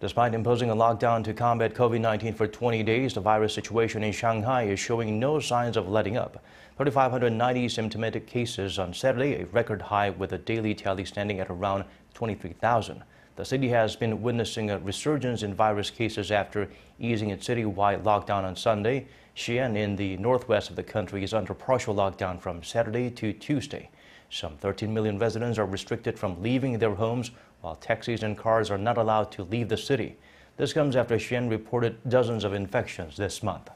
Despite imposing a lockdown to combat COVID-19 for 20 days, the virus situation in Shanghai is showing no signs of letting up. 3,590 symptomatic cases on Saturday, a record high with a daily tally standing at around 23,000. The city has been witnessing a resurgence in virus cases after easing its citywide lockdown on Sunday. Xi'an in the northwest of the country is under partial lockdown from Saturday to Tuesday. Some 13 million residents are restricted from leaving their homes, while taxis and cars are not allowed to leave the city. This comes after Xi'an reported dozens of infections this month.